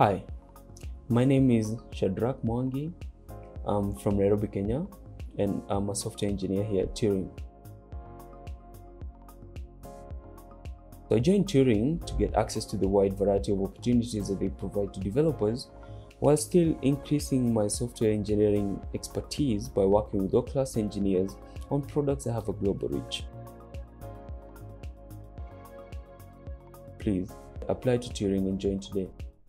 Hi, my name is Shadrack Mwangi. I'm from Nairobi, Kenya, and I'm a software engineer here at Turing. So I joined Turing to get access to the wide variety of opportunities that they provide to developers while still increasing my software engineering expertise by working with world-class engineers on products that have a global reach. Please apply to Turing and join today.